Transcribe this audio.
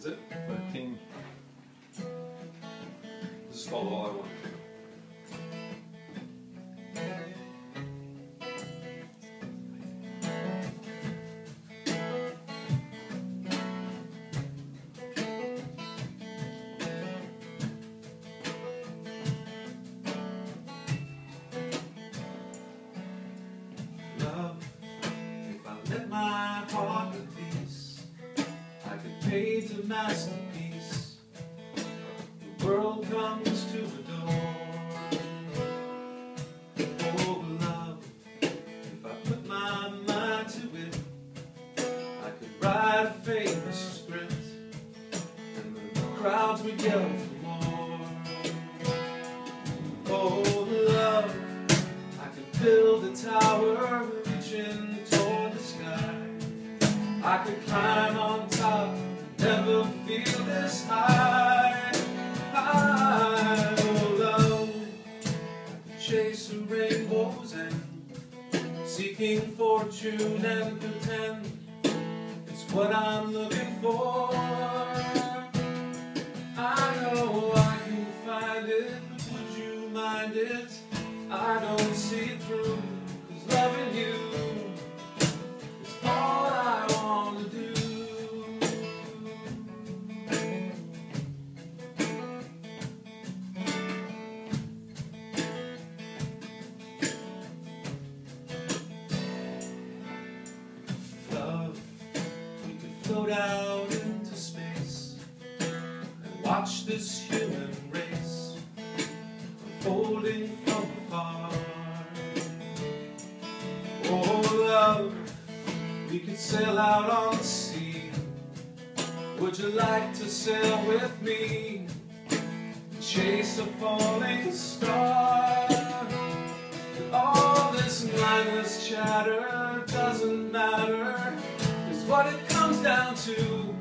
Is it? 13. This is called All I Want. Love, if I let my heart I a masterpiece. The world comes to adore. Oh, love, if I put my mind to it, I could write a famous script, and the crowds would yell for more. Oh, love. I could build a tower reaching toward the sky. I could climb on top, never feel this high. High, chase the rainbow's and seeking fortune and pretend it's what I'm looking for. I know I can find it, but would you mind it? I don't see through, cause loving you float out into space and watch this human race unfolding from afar. Oh, love, we could sail out on the sea. Would you like to sail with me? Chase a falling star. All this mindless chatter doesn't matter what it comes down to.